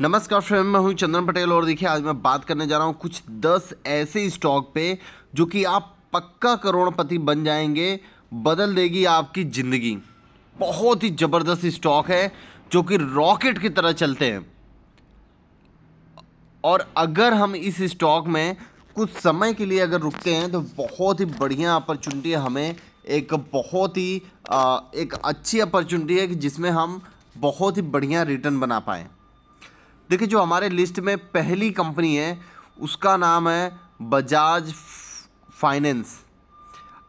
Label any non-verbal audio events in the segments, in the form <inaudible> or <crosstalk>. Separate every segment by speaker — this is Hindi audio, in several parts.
Speaker 1: नमस्कार फ्रेंड, मैं हूँ चंद्रन पटेल और देखिए, आज मैं बात करने जा रहा हूँ कुछ दस ऐसे स्टॉक पे जो कि आप पक्का करोड़पति बन जाएँगे, बदल देगी आपकी ज़िंदगी। बहुत ही ज़बरदस्त स्टॉक है, जो कि रॉकेट की तरह चलते हैं। और अगर हम इस स्टॉक में कुछ समय के लिए अगर रुकते हैं तो बहुत ही बढ़िया अपॉर्चुनिटी हमें एक बहुत ही एक अच्छी अपॉर्चुनिटी है कि जिसमें हम बहुत ही बढ़िया रिटर्न बना पाएँ। देखिए, जो हमारे लिस्ट में पहली कंपनी है, उसका नाम है बजाज फाइनेंस।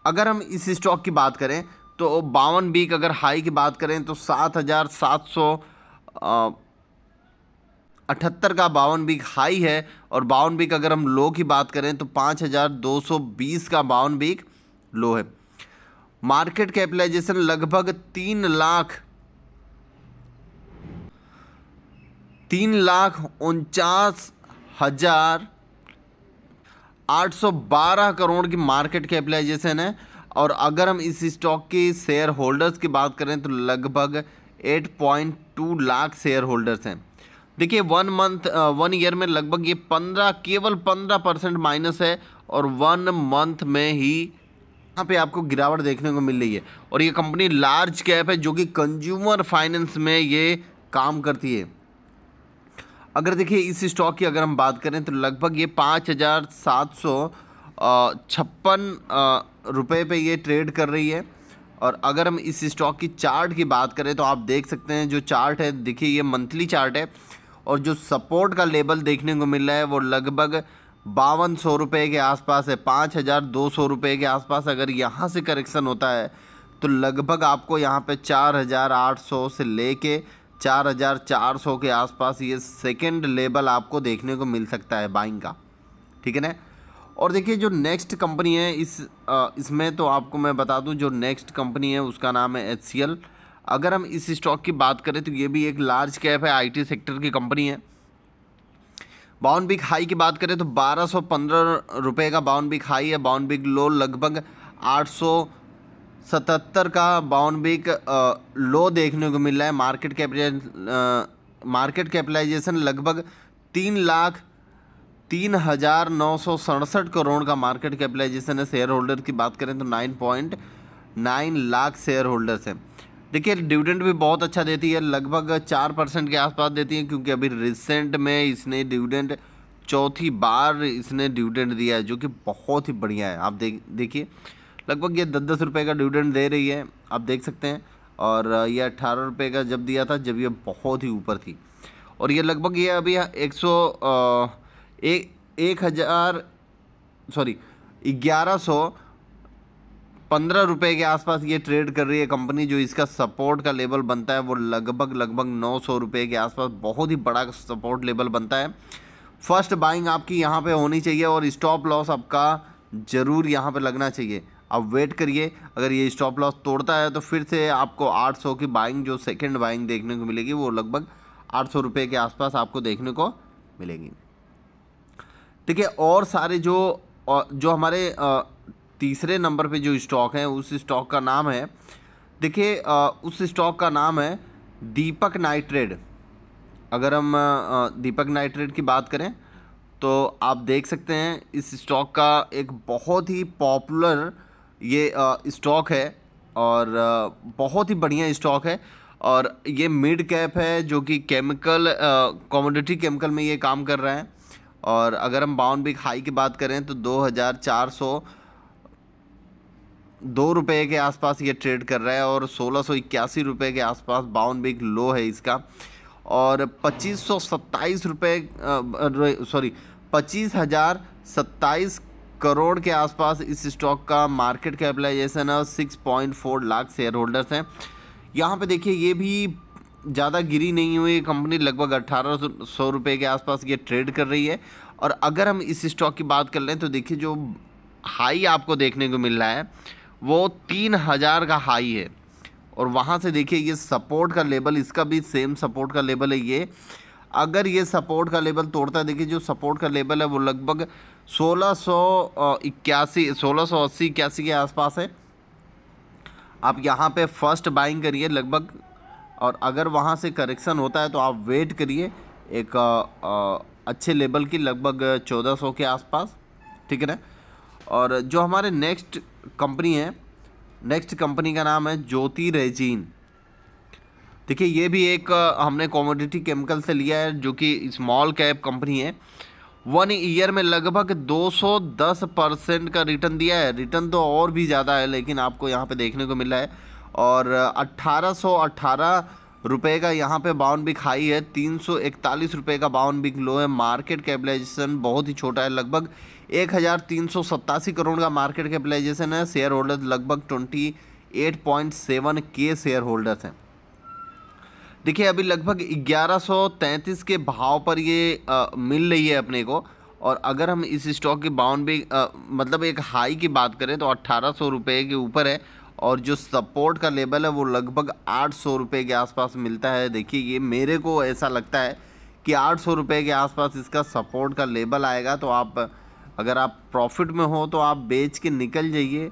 Speaker 1: अगर हम इस स्टॉक की बात करें तो बावन बीक अगर हाई की बात करें तो सात हज़ार सात सौ अठहत्तर का बावन बीक हाई है, और बावन बीक अगर हम लो की बात करें तो पाँच हज़ार दो सौ बीस का बावन बीक लो है। मार्केट कैपिटलाइजेशन लगभग तीन लाख तीन लाख उनचास हज़ार आठ सौ बारह करोड़ की मार्केट कैपिटलाइजेशन है। और अगर हम इस स्टॉक की शेयर होल्डर्स की बात करें तो लगभग eight point two lakh shareholders हैं। देखिए, वन मंथ वन ईयर में लगभग ये पंद्रह, केवल पंद्रह परसेंट माइनस है। और वन मंथ में ही यहाँ पे आपको गिरावट देखने को मिल रही है। और ये कंपनी लार्ज कैप है, जो कि कंज्यूमर फाइनेंस में ये काम करती है। अगर देखिए, इस स्टॉक की अगर हम बात करें तो लगभग ये पाँच हज़ार सात सौ छप्पन रुपये पे ये ट्रेड कर रही है। और अगर हम इस स्टॉक की चार्ट की बात करें तो आप देख सकते हैं, जो चार्ट है, देखिए, ये मंथली चार्ट है। और जो सपोर्ट का लेवल देखने को मिल रहा है, वो लगभग बावन सौ रुपये के आसपास है, पाँच हज़ार दो सौ रुपये के आसपास अगर यहाँ से करेक्शन होता है तो लगभग आपको यहाँ पे चार हज़ार आठ सौ से लेके चार हज़ार चार सौ के आसपास ये सेकेंड लेवल आपको देखने को मिल सकता है बाइंग का। ठीक है ना? और देखिए, जो नेक्स्ट कंपनी है, इस इसमें तो आपको मैं बता दूँ, जो नेक्स्ट कंपनी है, उसका नाम है एचसीएल अगर हम इस स्टॉक की बात करें तो ये भी एक लार्ज कैप है आईटी सेक्टर की कंपनी है। बाउन बिग हाई की बात करें तो बारह सौ पंद्रह रुपये का बाउन बिग हाई है। बाउन बिग लो लगभग आठ सौ सतहत्तर का बाउन बिग लो देखने को मिल रहा है। मार्केट कैपिटल मार्केट कैपिटलाइजेशन लगभग तीन लाख तीन हज़ार नौ सौ सड़सठ करोड़ का मार्केट कैपिटलाइजेशन है। शेयर होल्डर की बात करें तो nine point nine lakh shareholders हैं। देखिए, डिविडेंड भी बहुत अच्छा देती है, लगभग चार परसेंट के आसपास देती है, क्योंकि अभी रिसेंट में इसने डिविडेंड, चौथी बार इसने डिविडेंड दिया है, जो कि बहुत ही बढ़िया है। आप देख, देखिए लगभग ये दस दस रुपये का डिविडेंड दे रही है, आप देख सकते हैं। और ये अट्ठारह रुपये का जब दिया था, जब ये बहुत ही ऊपर थी। और ये लगभग ये अभी एक सौ एक एक हज़ार, सॉरी, ग्यारह सौ पंद्रह रुपये के आसपास ये ट्रेड कर रही है कंपनी, जो इसका सपोर्ट का लेवल बनता है, वो लगभग लगभग नौ सौ रुपये के आसपास बहुत ही बड़ा सपोर्ट लेवल बनता है। फ़र्स्ट बाइंग आपकी यहाँ पे होनी चाहिए और स्टॉप लॉस आपका ज़रूर यहाँ पे लगना चाहिए। आप वेट करिए। अगर ये स्टॉप लॉस तोड़ता है तो फिर से आपको 800 की बाइंग जो सेकंड बाइंग देखने को मिलेगी, वो लगभग आठ सौ के आसपास आपको देखने को मिलेगी। ठीक है और सारे जो जो हमारे तीसरे नंबर पे जो स्टॉक है, उस स्टॉक का नाम है, देखिए उस स्टॉक का नाम है दीपक नाइट्रेड। अगर हम दीपक नाइट्रेड की बात करें तो आप देख सकते हैं, इस स्टॉक का एक बहुत ही पॉपुलर ये स्टॉक है और बहुत ही बढ़िया स्टॉक है और ये मिड कैप है जो कि केमिकल कॉमोडिटी केमिकल में ये काम कर रहा है और अगर हम बाउन बिग हाई की बात करें तो दो हज़ार चार सौ दो रुपये के आसपास ये ट्रेड कर रहा है और सोलह सौ इक्यासी रुपये के आसपास बाउंड बिग लो है इसका और पच्चीस सौ सत्ताईस रुपये सॉरी पच्चीस हज़ार सत्ताईस करोड़ के आसपास इस स्टॉक का मार्केट कैपिटलाइजेशन है और six point four lakh shareholders हैं। यहाँ पे देखिए, ये भी ज़्यादा गिरी नहीं हुई। कंपनी लगभग अट्ठारह सौ रुपये के आसपास ये ट्रेड कर रही है। और अगर हम इस स्टॉक की बात कर लें तो देखिए, जो हाई आपको देखने को मिल रहा है, वो तीन हज़ार का हाई है। और वहाँ से देखिए, ये सपोर्ट का लेवल इसका भी सेम सपोर्ट का लेवल है ये। अगर ये सपोर्ट का लेवल तोड़ता है देखिए, जो सपोर्ट का लेवल है, वो लगभग सोलह सौ इक्यासी सोलह सौ अस्सी इक्यासी के आसपास है। आप यहाँ पे फ़र्स्ट बाइंग करिए लगभग और अगर वहाँ से करेक्शन होता है तो आप वेट करिए एक आ, अच्छे लेवल की लगभग चौदह सौ के आसपास ठीक है ना? और जो हमारे नेक्स्ट कंपनी है नेक्स्ट कंपनी का नाम है ज्योति रेजीन। देखिए ये भी एक हमने कॉमोडिटी केमिकल से लिया है जो कि स्मॉल कैप कंपनी है। वन ईयर में लगभग 210 परसेंट का रिटर्न दिया है। रिटर्न तो और भी ज़्यादा है, लेकिन आपको यहाँ पे देखने को मिला है। और अट्ठारह सौ अट्ठारह रुपये का यहाँ पे बाउंड बिक हाई है। तीन सौ इकतालीस रुपये का बाउंड बिक लो है। मार्केट कैपिटलाइजेशन बहुत ही छोटा है। लगभग एक हज़ार तीन सौ सत्तासी करोड़ का मार्केट कैपिटलाइजेशन है। शेयर होल्डर लगभग twenty eight point seven K shareholders हैं। देखिए अभी लगभग ग्यारह सौ तैंतीस के भाव पर ये आ, मिल रही है अपने को और अगर हम इस स्टॉक की बाउंड भी आ, मतलब एक हाई की बात करें तो अट्ठारह सौ रुपये के ऊपर है और जो सपोर्ट का लेवल है वो लगभग आठ सौ रुपये के आसपास मिलता है। देखिए ये मेरे को ऐसा लगता है कि आठ सौ रुपये के आसपास इसका सपोर्ट का लेवल आएगा तो आप अगर आप प्रॉफिट में हो तो आप बेच के निकल जाइए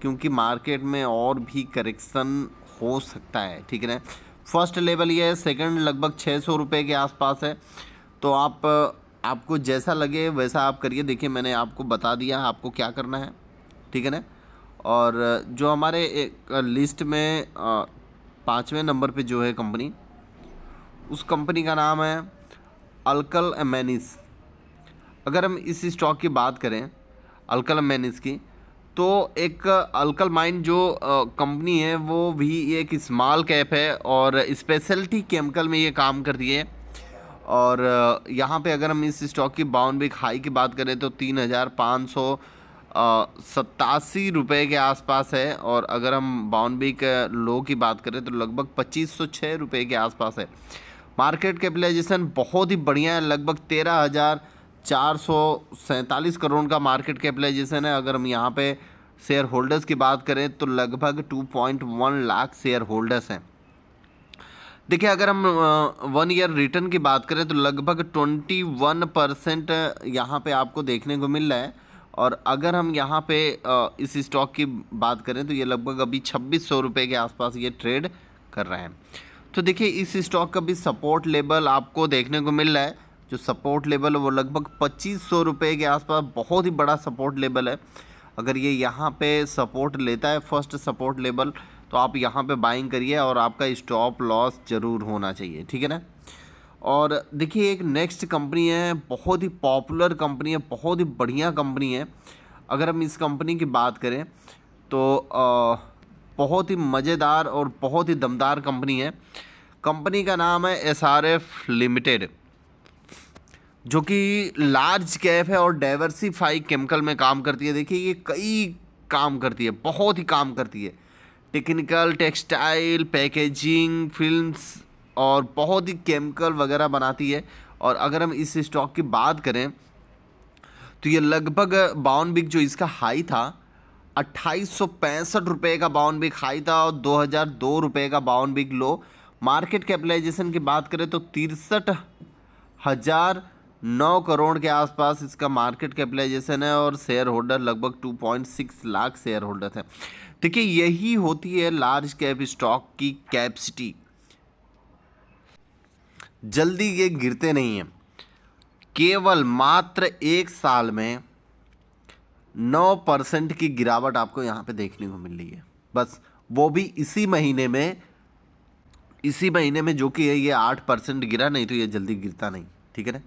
Speaker 1: क्योंकि मार्केट में और भी करेक्शन हो सकता है ठीक है ना? फ़र्स्ट लेवल ये है सेकंड लगभग छः सौ रुपये के आसपास है। तो आप, आपको जैसा लगे वैसा आप करिए। देखिए, मैंने आपको बता दिया आपको क्या करना है, ठीक है ना? और जो हमारे एक लिस्ट में पाँचवें नंबर पे जो है कंपनी उस कंपनी का नाम है अल्कल एमेनिस। अगर हम इस स्टॉक की बात करें, अल्कल एमेनिस की तो एक अल्कल माइन जो कंपनी है, वो भी एक स्मॉल कैप है और स्पेशलिटी केमिकल में ये काम करती है। और यहाँ पे अगर हम इस स्टॉक की बाउंड बिक हाई की बात करें तो तीन हज़ार पाँच सौ सत्तासी रुपये के आसपास है और अगर हम बाउंड बिक लो की बात करें तो लगभग पच्चीस सौ छः रुपये के आसपास है। मार्केट कैपिटलाइजेशन बहुत ही बढ़िया है, लगभग तेरह हज़ार चार सौ सैंतालीस करोड़ का मार्केट कैपिटलाइजेशन है। अगर हम यहाँ पे शेयर होल्डर्स की बात करें तो लगभग two point one lakh shareholders हैं। देखिए, अगर हम वन ईयर रिटर्न की बात करें तो लगभग ट्वेंटी वन परसेंट यहाँ पर आपको देखने को मिल रहा है। और अगर हम यहाँ पे इस स्टॉक की बात करें तो ये लगभग अभी छब्बीस सौ रुपये के आसपास ये ट्रेड कर रहे हैं। तो देखिए, इस स्टॉक का भी सपोर्ट लेवल आपको देखने को मिल रहा है। जो सपोर्ट लेवल है वो लगभग पच्चीस सौ रुपये के आसपास बहुत ही बड़ा सपोर्ट लेवल है। अगर ये यहाँ पे सपोर्ट लेता है फ़र्स्ट सपोर्ट लेवल तो आप यहाँ पे बाइंग करिए और आपका स्टॉप लॉस ज़रूर होना चाहिए ठीक है ना? और देखिए एक नेक्स्ट कंपनी है बहुत ही पॉपुलर कंपनी है बहुत ही बढ़िया कंपनी है। अगर हम इस कंपनी की बात करें तो आ, बहुत ही मज़ेदार और बहुत ही दमदार कंपनी है। कंपनी का नाम है एस आर एफ़ लिमिटेड जो कि लार्ज कैप है और डाइवर्सिफाई केमिकल में काम करती है। देखिए, ये कई काम करती है, बहुत ही काम करती है। टेक्निकल टेक्सटाइल पैकेजिंग फिल्म्स और बहुत ही केमिकल वगैरह बनाती है। और अगर हम इस स्टॉक की बात करें तो ये लगभग बावन बिक जो इसका हाई था, अट्ठाईस सौ पैंसठ रुपये का बावन बिक हाई था और दो हज़ार दो रुपये का बावन बिक लो मार्केट कैपिटलाइजेशन की बात करें तो तिरसठ हज़ार नौ करोड़ के आसपास इसका मार्केट कैपिटलाइजेशन है और शेयर होल्डर लगभग two point six lakh shareholder है। देखिए, यही होती है लार्ज कैप स्टॉक की कैपेसिटी। जल्दी ये गिरते नहीं हैं। केवल मात्र एक साल में नौ परसेंट की गिरावट आपको यहाँ पे देखने को मिल रही है। बस, वो भी इसी महीने में, इसी महीने में जो कि है, ये आठ परसेंट गिरा, नहीं तो ये जल्दी गिरता नहीं, ठीक है ना?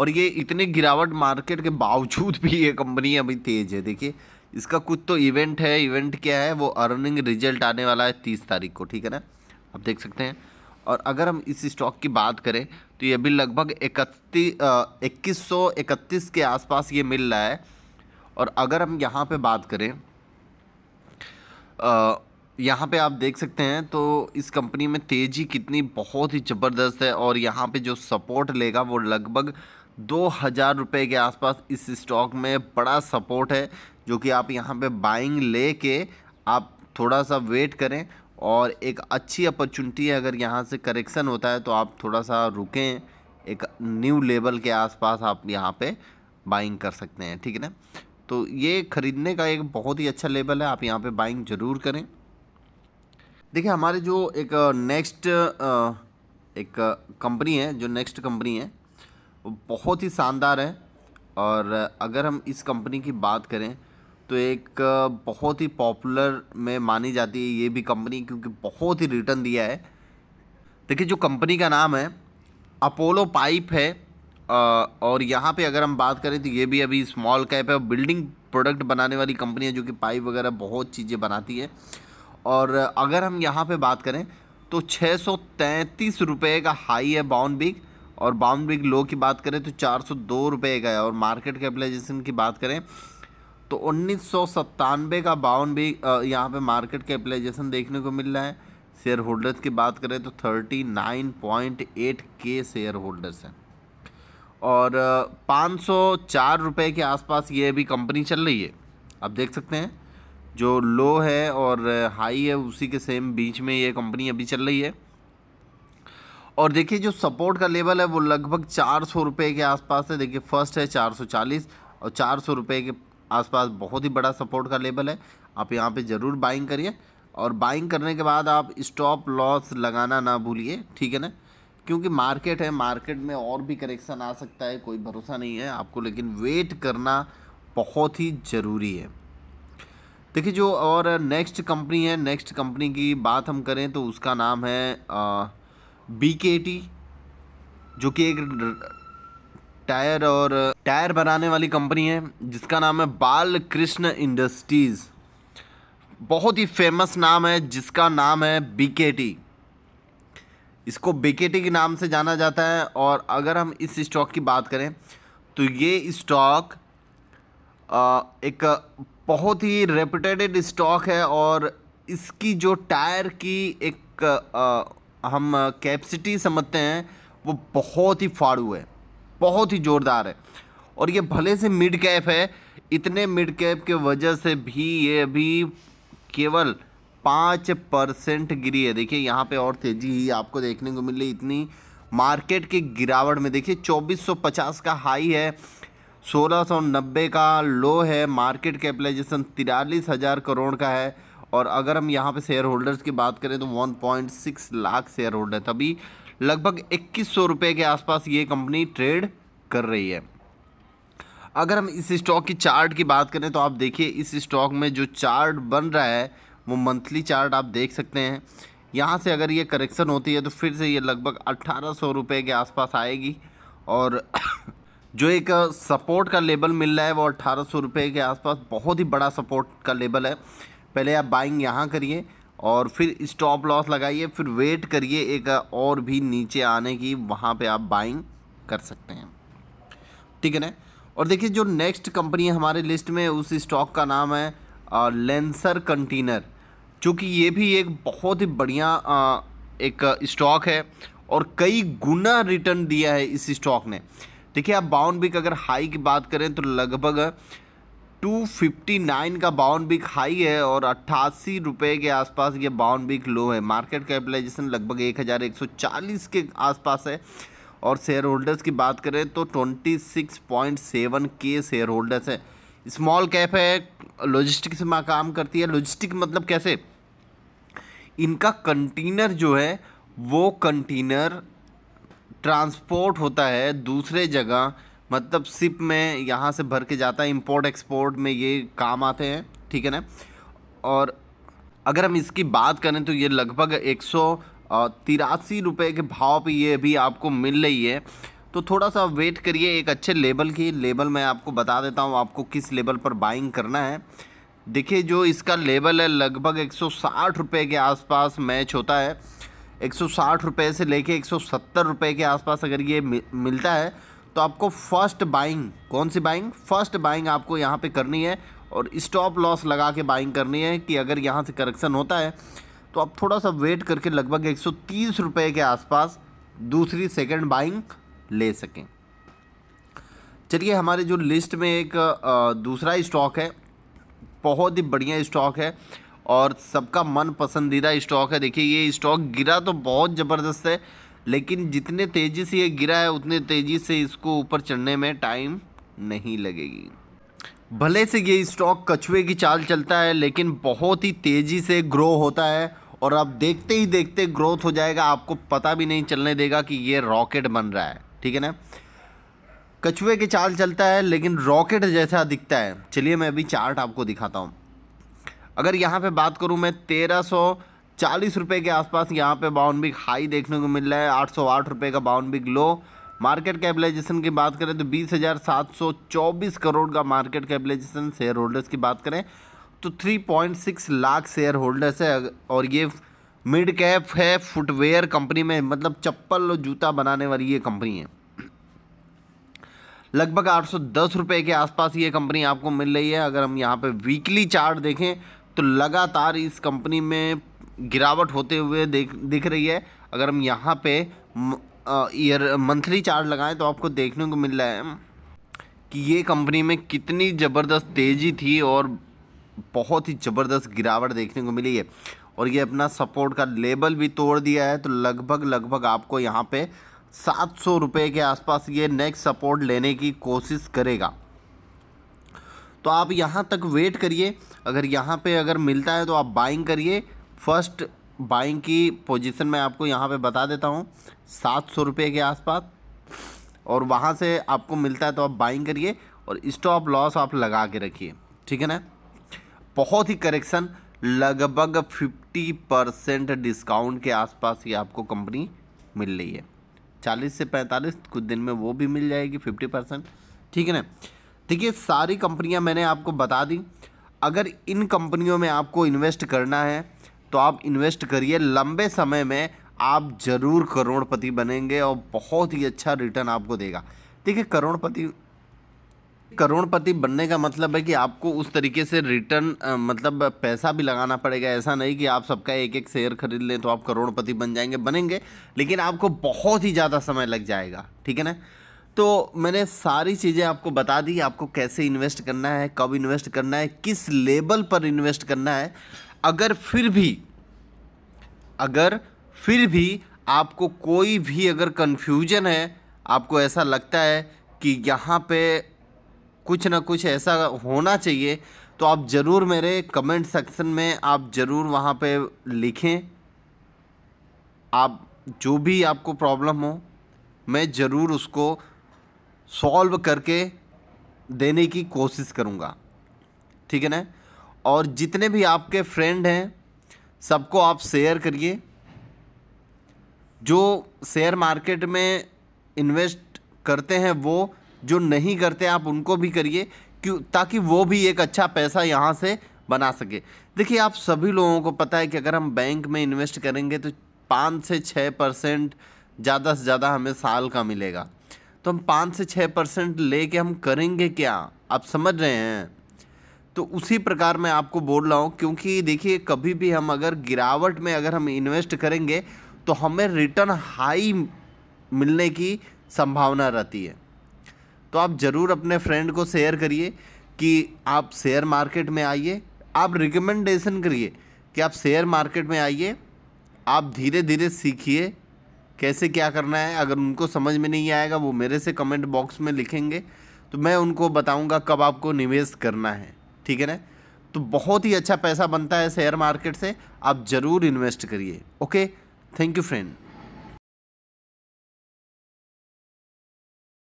Speaker 1: और ये इतने गिरावट मार्केट के बावजूद भी ये कंपनी अभी तेज़ है। देखिए, इसका कुछ तो इवेंट है। इवेंट क्या है? वो अर्निंग रिज़ल्ट आने वाला है तीस तारीख को, ठीक है ना? आप देख सकते हैं। और अगर हम इस स्टॉक की बात करें तो ये भी लगभग इकतीस इक्कीस सौ इकतीस के आसपास ये मिल रहा है। और अगर हम यहाँ पे बात करें यहाँ पे आप देख सकते हैं तो इस कंपनी में तेज़ी कितनी बहुत ही ज़बरदस्त है। और यहाँ पे जो सपोर्ट लेगा, वो लगभग दो हज़ार रुपये के आसपास इस स्टॉक में बड़ा सपोर्ट है, जो कि आप यहाँ पे बाइंग ले के आप थोड़ा सा वेट करें और एक अच्छी अपॉर्चुनिटी है, अगर यहाँ से करेक्शन होता है तो आप थोड़ा सा रुकें, एक न्यू लेवल के आसपास आप यहाँ पे बाइंग कर सकते हैं, ठीक है ना? तो ये ख़रीदने का एक बहुत ही अच्छा लेवल है, आप यहाँ पे बाइंग ज़रूर करें। देखिए, हमारे जो एक नेक्स्ट एक कंपनी है, जो नेक्स्ट कंपनी है बहुत ही शानदार है। और अगर हम इस कंपनी की बात करें तो एक बहुत ही पॉपुलर में मानी जाती है ये भी कंपनी, क्योंकि बहुत ही रिटर्न दिया है। देखिए, जो कंपनी का नाम है, अपोलो पाइप है। और यहाँ पे अगर हम बात करें तो ये भी अभी स्मॉल कैप है बिल्डिंग प्रोडक्ट बनाने वाली कंपनी है, जो कि पाइप वगैरह बहुत चीज़ें बनाती है। और अगर हम यहाँ पे बात करें तो छः सौ का हाई है बाउंड बिग। और बाउंड बिग लो की बात करें तो चार सौ दो रुपये का है और मार्केट कैपिटलाइजेशन की बात करें तो उन्नीस सौ सत्तानवे का बाउन भी यहाँ पे मार्केट कैपिटलाइजेशन देखने को मिल रहा है। शेयर होल्डर्स की बात करें तो thirty nine point eight K shareholders हैं। और पाँच सौ चार रुपये के आसपास ये अभी कंपनी चल रही है। आप देख सकते हैं, जो लो है और हाई है, उसी के सेम बीच में ये कंपनी अभी चल रही है। और देखिए जो सपोर्ट का लेवल है वो लगभग चार सौ रुपये के आसपास है। देखिए फ़र्स्ट है चार सौ चालीस और चार सौ रुपये के आसपास बहुत ही बड़ा सपोर्ट का लेवल है। आप यहाँ पे ज़रूर बाइंग करिए और बाइंग करने के बाद आप स्टॉप लॉस लगाना ना भूलिए, ठीक है ना? क्योंकि मार्केट है मार्केट में और भी करेक्शन आ सकता है, कोई भरोसा नहीं है आपको, लेकिन वेट करना बहुत ही ज़रूरी है। देखिए जो और नेक्स्ट कंपनी है नेक्स्ट कंपनी की बात हम करें तो उसका नाम है बी के टी जो कि एक टायर और टायर बनाने वाली कंपनी है, जिसका नाम है बाल कृष्ण इंडस्ट्रीज़। बहुत ही फ़ेमस नाम है, जिसका नाम है बीकेटी इसको बीकेटी के नाम से जाना जाता है, और अगर हम इस स्टॉक की बात करें तो ये स्टॉक एक बहुत ही रेपुटेटेड स्टॉक है, और इसकी जो टायर की एक हम कैपेसिटी समझते हैं, वो बहुत ही फाड़ू है, बहुत ही ज़ोरदार है। और ये भले से मिड कैप है, इतने मिड कैप के वजह से भी ये अभी केवल पाँच परसेंट गिरी है। देखिए, यहाँ पे और तेज़ी ही आपको देखने को मिल रही इतनी मार्केट के गिरावट में। देखिए 2450 का हाई है 1690 का लो है मार्केट कैपिटलाइजेशन तिरालीस हज़ार करोड़ का है। और अगर हम यहाँ पे शेयर होल्डर्स की बात करें तो 1.6 लाख शेयर होल्डर तभी लगभग इक्कीस सौ रुपये के आसपास ये कंपनी ट्रेड कर रही है। अगर हम इस स्टॉक की चार्ट की बात करें तो आप देखिए, इस स्टॉक में जो चार्ट बन रहा है, वो मंथली चार्ट आप देख सकते हैं। यहाँ से अगर ये करेक्शन होती है तो फिर से ये लगभग अट्ठारह सौ रुपये के आसपास आएगी। और <coughs> जो एक सपोर्ट का लेबल मिल रहा है, वो अट्ठारह सौ रुपये के आसपास बहुत ही बड़ा सपोर्ट का लेबल है। पहले आप बाइंग यहाँ करिए और फिर स्टॉप लॉस लगाइए, फिर वेट करिए एक और भी नीचे आने की, वहाँ पे आप बाइंग कर सकते हैं। ठीक है ना? और देखिए जो नेक्स्ट कंपनी है हमारे लिस्ट में, उस स्टॉक का नाम है लेंसर कंटेनर चूँकि ये भी एक बहुत ही बढ़िया एक स्टॉक है और कई गुना रिटर्न दिया है इस स्टॉक ने। देखिए आप बाउंड बिक अगर हाई की बात करें तो लगभग 259 का बाउंड बिक हाई है और अट्ठासी रुपये के आसपास ये बाउंड बिक लो है। मार्केट कैपिटलाइजेशन लगभग 1140 के आसपास है। और शेयर होल्डर्स की बात करें तो 26.7 के शेयर होल्डर्स है। स्मॉल कैप है लॉजिस्टिक्स में काम करती है। लॉजिस्टिक मतलब कैसे? इनका कंटेनर जो है, वो कंटेनर ट्रांसपोर्ट होता है दूसरे जगह मतलब सिप में यहाँ से भर के जाता है इम्पोर्ट एक्सपोर्ट में ये काम आते हैं, ठीक है ना? और अगर हम इसकी बात करें तो ये लगभग एक सौ तिरासी रुपये के भाव पे ये अभी आपको मिल रही है। तो थोड़ा सा वेट करिए, एक अच्छे लेवल की लेवल मैं आपको बता देता हूँ आपको किस लेवल पर बाइंग करना है। देखिए, जो इसका लेवल है, लगभग एक सौ के आसपास मैच होता है। एक सौ से लेके एक सौ के आसपास अगर ये मिलता है तो आपको फ़र्स्ट बाइंग कौन सी बाइंग फ़र्स्ट बाइंग आपको यहाँ पे करनी है और स्टॉप लॉस लगा के बाइंग करनी है कि अगर यहाँ से करेक्शन होता है तो आप थोड़ा सा वेट करके लगभग एक सौ के आसपास दूसरी सेकेंड बाइंग ले सकें। चलिए, हमारे जो लिस्ट में एक दूसरा स्टॉक है, बहुत ही बढ़िया स्टॉक है और सबका मन पसंदीदा स्टॉक है। देखिए, ये स्टॉक गिरा तो बहुत ज़बरदस्त है लेकिन जितने तेज़ी से ये गिरा है, उतने तेज़ी से इसको ऊपर चढ़ने में टाइम नहीं लगेगी। भले से ये स्टॉक कछुए की चाल चलता है, लेकिन बहुत ही तेज़ी से ग्रो होता है और अब देखते ही देखते ग्रोथ हो जाएगा। आपको पता भी नहीं चलने देगा कि ये रॉकेट बन रहा है, ठीक है ना? कछुए की चाल चलता है, लेकिन रॉकेट जैसा दिखता है। चलिए मैं अभी चार्ट आपको दिखाता हूँ। अगर यहाँ पे बात करूँ मैं, तेरह सौ चालीस रुपये के आसपास यहाँ पे बाउन बिग हाई देखने को मिल रहा है, आठ सौ आठ रुपये का बाउन बिग लो मार्केट कैपिटलाइजेशन की बात करें तो बीस हज़ार सात सौ चौबीस करोड़ का मार्केट कैपिटलाइजेशन शेयर होल्डर्स की बात करें तो three point six lakh shareholders है। और ये मिड कैप है फुटवेयर कंपनी में मतलब चप्पल और जूता बनाने वाली ये कंपनी है। लगभग आठ सौ दस रुपये के आसपास ये कंपनी आपको मिल रही है। अगर हम यहाँ पे वीकली चार्ट देखें तो लगातार इस कंपनी में गिरावट होते हुए देख, दिख रही है। अगर हम यहाँ पे ईयर, मंथली चार्ट लगाएँ तो आपको देखने को मिल रहा है कि ये कंपनी में कितनी ज़बरदस्त तेज़ी थी और बहुत ही ज़बरदस्त गिरावट देखने को मिली है। और ये अपना सपोर्ट का लेबल भी तोड़ दिया है तो लगभग लगभग आपको यहाँ पे सात सौ रुपये के आसपास ये नेक्स्ट सपोर्ट लेने की कोशिश करेगा। तो आप यहाँ तक वेट करिए। अगर यहाँ पे अगर मिलता है तो आप बाइंग करिए। फ़र्स्ट बाइंग की पोजीशन मैं आपको यहाँ पे बता देता हूँ, सात सौ रुपये के आसपास। और वहाँ से आपको मिलता है तो आप बाइंग करिए और स्टॉप लॉस आप लगा के रखिए, ठीक है ना? बहुत ही करेक्शन, लगभग फिफ्टी परसेंट डिस्काउंट के आसपास ये आपको कंपनी मिल रही है। चालीस से पैंतालीस कुछ दिन में वो भी मिल जाएगी फिफ्टी परसेंट, ठीक है ना? देखिए, सारी कंपनियाँ मैंने आपको बता दी। अगर इन कंपनियों में आपको इन्वेस्ट करना है तो आप इन्वेस्ट करिए। लंबे समय में आप ज़रूर करोड़पति बनेंगे और बहुत ही अच्छा रिटर्न आपको देगा। देखिए, करोड़पति करोड़पति बनने का मतलब है कि आपको उस तरीके से रिटर्न मतलब पैसा भी लगाना पड़ेगा। ऐसा नहीं कि आप सबका एक एक शेयर खरीद लें तो आप करोड़पति बन जाएँगे, बनेंगे, लेकिन आपको बहुत ही ज़्यादा समय लग जाएगा। ठीक है ना? तो मैंने सारी चीज़ें आपको बता दी, आपको कैसे इन्वेस्ट करना है, कब इन्वेस्ट करना है, किस लेवल पर इन्वेस्ट करना है। अगर फिर भी, अगर फिर भी आपको कोई भी अगर कन्फ्यूज़न है, आपको ऐसा लगता है कि यहाँ पे कुछ ना कुछ ऐसा होना चाहिए तो आप ज़रूर मेरे कमेंट सेक्शन में आप ज़रूर वहाँ पे लिखें। आप, जो भी आपको प्रॉब्लम हो, मैं ज़रूर उसको सॉल्व करके देने की कोशिश करूँगा। ठीक है ना? और जितने भी आपके फ्रेंड हैं, सबको आप शेयर करिए। जो शेयर मार्केट में इन्वेस्ट करते हैं, वो जो नहीं करते, आप उनको भी करिए, क्यों, ताकि वो भी एक अच्छा पैसा यहाँ से बना सके। देखिए, आप सभी लोगों को पता है कि अगर हम बैंक में इन्वेस्ट करेंगे तो पाँच से छः परसेंट ज़्यादा से ज़्यादा हमें साल का मिलेगा। तो हम पाँच से छः परसेंट ले हम करेंगे क्या? आप समझ रहे हैं? तो उसी प्रकार मैं आपको बोल रहा हूँ, क्योंकि देखिए, कभी भी हम अगर गिरावट में अगर हम इन्वेस्ट करेंगे तो हमें रिटर्न हाई मिलने की संभावना रहती है। तो आप ज़रूर अपने फ्रेंड को शेयर करिए कि आप शेयर मार्केट में आइए। आप रिकमेंडेशन करिए कि आप शेयर मार्केट में आइए। आप धीरे धीरे सीखिए कैसे क्या करना है। अगर उनको समझ में नहीं आएगा, वो मेरे से कमेंट बॉक्स में लिखेंगे तो मैं उनको बताऊँगा कब आपको निवेश करना है। ठीक है ना? तो बहुत ही अच्छा पैसा बनता है शेयर मार्केट से, आप ज़रूर इन्वेस्ट करिए ओके थैंक यू फ्रेंड